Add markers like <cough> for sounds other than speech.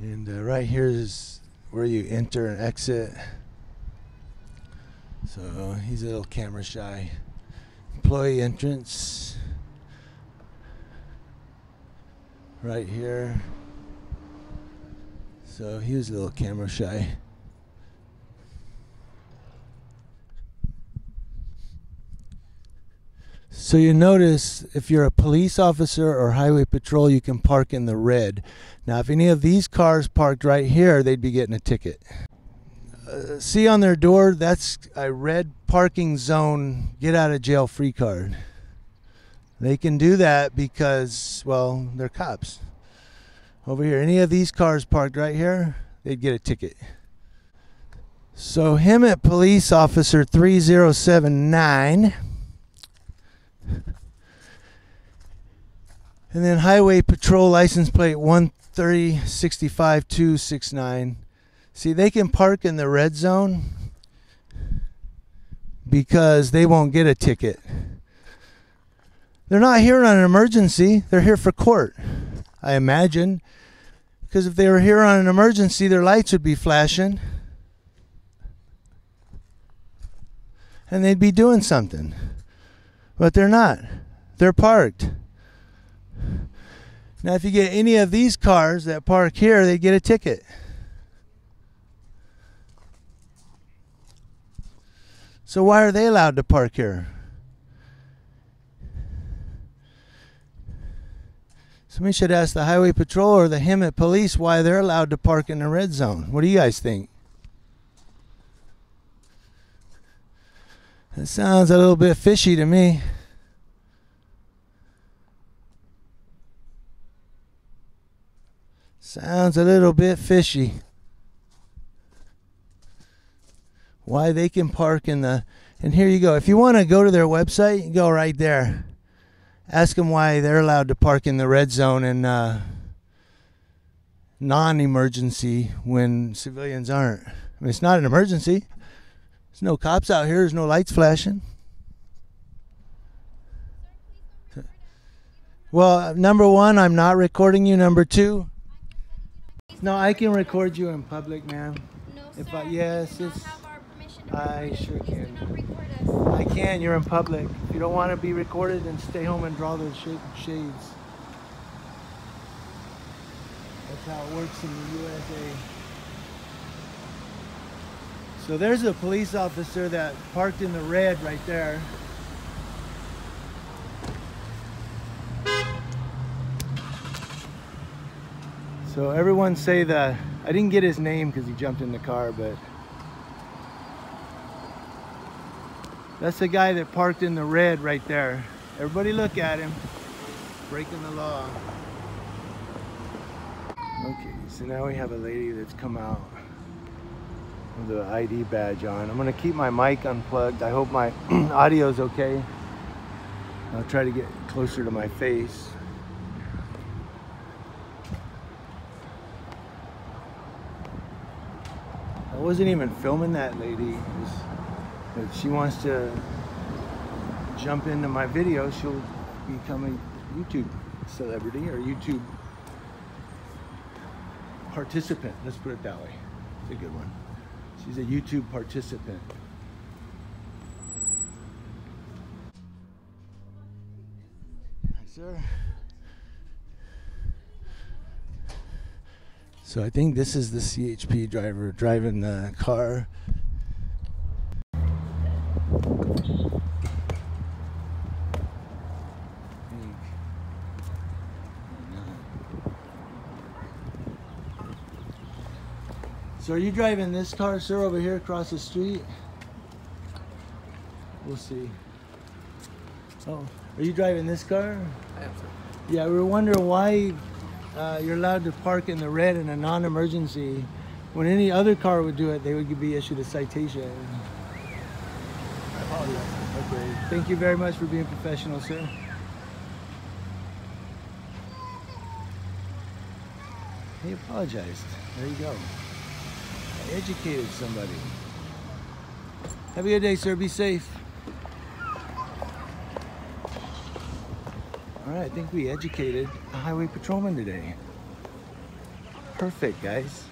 And uh, right here is where you enter and exit. So he's a little camera shy. Employee entrance. Right here. So he was a little camera shy. So you notice if you're a police officer or highway patrol, you can park in the red. Now, if any of these cars parked right here, they'd be getting a ticket. Uh, see on their door, that's a red parking zone, get out of jail free card. They can do that because, well, they're cops. Over here, any of these cars parked right here, they'd get a ticket. So, Hemet police officer 3079 And then Highway Patrol license plate 130-65269. See, they can park in the red zone because they won't get a ticket. They're not here on an emergency. They're here for court, I imagine. Because if they were here on an emergency, their lights would be flashing. And they'd be doing something. But they're not. They're parked. Now, if you get any of these cars that park here, they get a ticket. So, why are they allowed to park here? Somebody should ask the highway patrol or the Hemet police why they're allowed to park in the red zone. What do you guys think? That sounds a little bit fishy to me. Sounds a little bit fishy. Why they can park in the. And here you go. If you want to go to their website, go right there. Ask them why they're allowed to park in the red zone and uh, non emergency when civilians aren't. I mean, it's not an emergency. There's no cops out here, there's no lights flashing. Well, number one, I'm not recording you. Number two, no, I can record you in public, ma'am. No, If sir. I- yes, you do not it's- have our permission to I sure can. do not record us. I can. You're in public. If you don't want to be recorded, then stay home and draw those sh- shades. That's how it works in the USA. So there's a police officer that parked in the red right there. So everyone say that I didn't get his name because he jumped in the car, but That's the guy that parked in the red right there. Everybody look at him. Breaking the law. Okay, so now we have a lady that's come out with the ID badge on. I'm gonna keep my mic unplugged. I hope my <clears throat> audio's okay. I'll try to get closer to my face. I wasn't even filming that lady. Was- if she wants to jump into my video, she'll become a YouTube celebrity or YouTube participant. Let's put it that way. It's a good one. She's a YouTube participant. Hi, sir. So I think this is the CHP driver driving the car. So are you driving this car, sir, over here across the street? We'll see. Oh, are you driving this car? I am, sir. Yeah, we were wondering why uh, you're allowed to park in the red in a non-emergency. When any other car would do it, they would be issued a citation. I apologize. Okay. Thank you very much for being professional, sir. He apologized. There you go. I educated somebody. Have a good day, sir. Be safe. All right, I think we educated a highway patrolman today. perfect, guys.